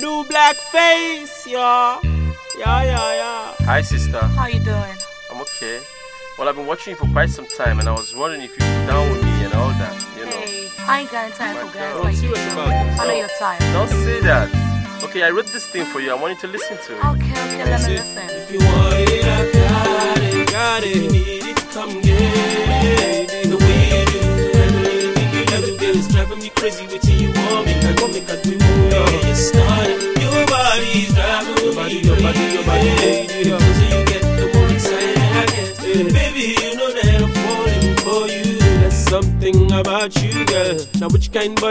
New black face, yeah. Yeah, yeah, yeah. Hi, sister. How you doing? I'm okay. Well, I've been watching you for quite some time, and I was wondering if you're down with me and all that. You know. Hey, I ain't got time My for guys girl. like I'm you. serious about this. I know you're tired. Don't say that. Okay, I wrote this thing for you. I want you to listen to it. Okay, okay, let me listen. If you want it, I got it. Got it. If you need it, come get it. The way you do everything you is driving me crazy. Waiting you want me, I want me, cause we The you get, the more excited I. Baby, you know that I'm falling for you. There's something about you, girl. Now which kind body?